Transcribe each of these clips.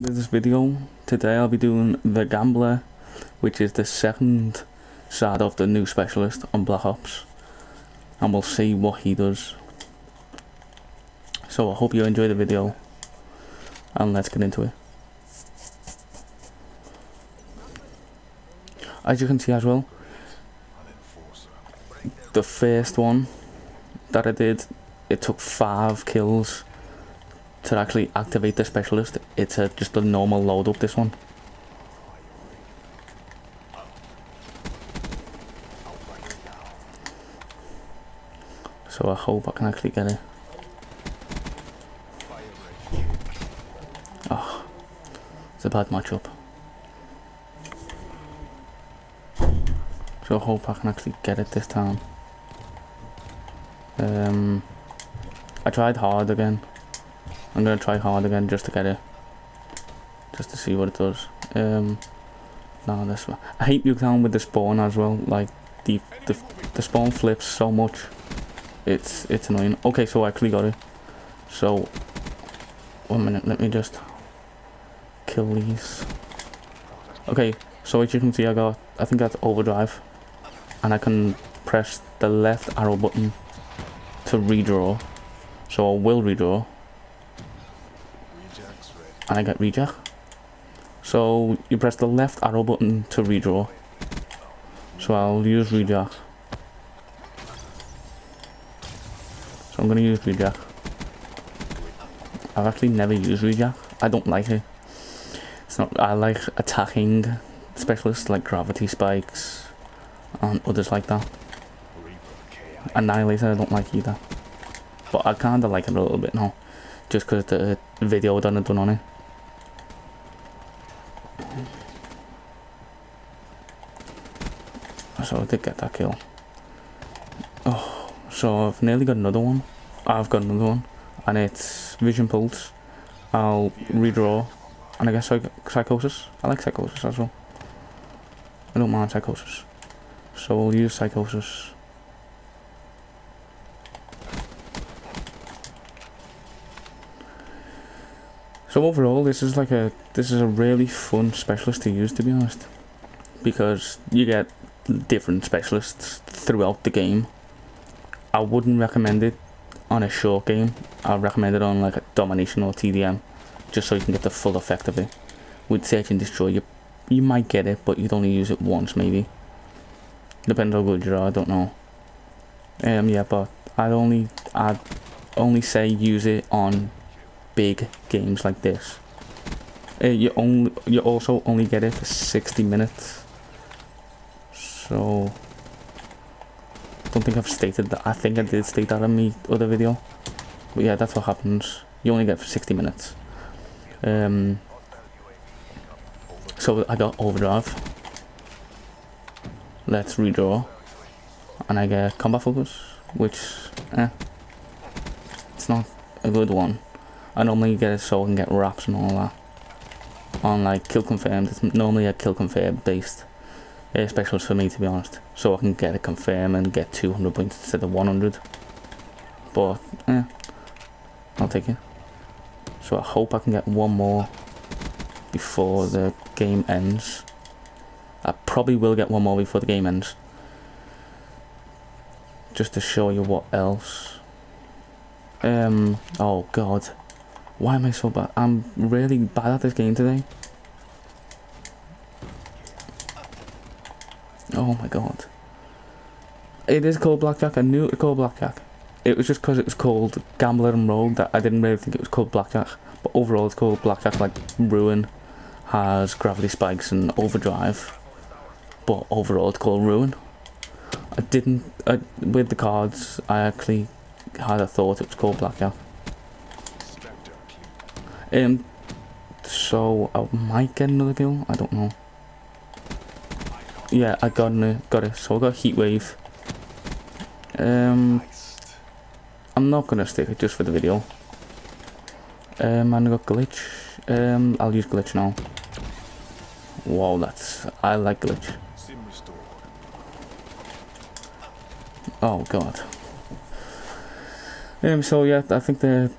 this video. Today I'll be doing the Gambler, which is the second side of the new specialist on Black Ops. And we'll see what he does. So I hope you enjoy the video. And let's get into it. As you can see as well, the first one that I did, it took five kills to actually activate the specialist. It's a, just a normal load up this one. So I hope I can actually get it. Oh, it's a bad matchup. So I hope I can actually get it this time. Um, I tried hard again. I'm gonna try hard again just to get it. Just to see what it does. Um, this one. I hate Nuketown with the spawn as well. Like the the the spawn flips so much. It's it's annoying. Okay, so I actually got it. So one minute, let me just kill these. Okay, so as you can see, I got I think that's overdrive, and I can press the left arrow button to redraw. So I will redraw and I get rejack. So you press the left arrow button to redraw. So I'll use rejack. So I'm gonna use rejack. I've actually never used rejack. I don't like it. It's not. I like attacking specialists like gravity spikes and others like that. Annihilator I don't like either. But I kinda like it a little bit now. Just because the video done done on it. So I did get that kill. Oh, so I've nearly got another one. I've got another one. And it's Vision Pulse. I'll redraw. And I guess psych Psychosis. I like Psychosis as well. I don't mind Psychosis. So we'll use Psychosis. So overall, this is like a this is a really fun specialist to use, to be honest, because you get different specialists throughout the game. I wouldn't recommend it on a short game. I'd recommend it on like a domination or TDM, just so you can get the full effect of it. With search and destroy, you you might get it, but you'd only use it once maybe. Depends how good you are. I don't know. Um, yeah, but I'd only I'd only say use it on big games like this. Uh, you only you also only get it for 60 minutes. So don't think I've stated that. I think I did state that in my other video. But yeah, that's what happens. You only get for 60 minutes. Um so I got overdrive. Let's redraw. And I get combat focus, which eh, it's not a good one. I normally get it so I can get wraps and all that. On like kill confirmed, it's normally a kill confirmed based specialist for me to be honest. So I can get a confirm and get 200 points instead of 100. But, eh, I'll take it. So I hope I can get one more before the game ends. I probably will get one more before the game ends. Just to show you what else. Um, oh god. Why am I so bad? I'm really bad at this game today. Oh my god. It is called Blackjack. I knew it was called Blackjack. It was just because it was called Gambler and Rogue that I didn't really think it was called Blackjack. But overall it's called Blackjack like Ruin has gravity spikes and overdrive. But overall it's called Ruin. I didn't, I, with the cards, I actually had a thought it was called Blackjack. Um, so I might get another kill. I don't know. Yeah, I got it. Got it. So I got heat wave. Um, I'm not gonna stick it just for the video. Um, and I got glitch. Um, I'll use glitch now. Wow, that's I like glitch. Oh god. Um, so yeah, I think the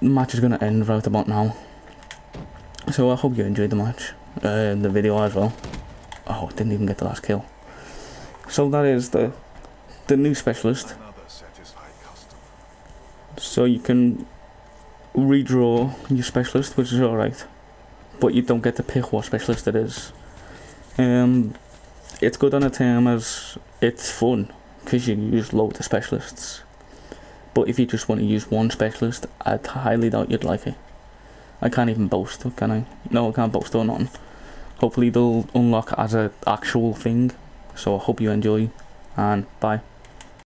match is gonna end right about now. So I hope you enjoyed the match, uh, the video as well. Oh, didn't even get the last kill. So that is the the new specialist. So you can redraw your specialist, which is alright, but you don't get to pick what specialist it is. Um, it's good on a term as it's fun because you use loads of specialists. But if you just want to use one specialist, I highly doubt you'd like it. I can't even boast, can I? No, I can't boast or nothing. Hopefully they'll unlock as an actual thing. So I hope you enjoy and bye.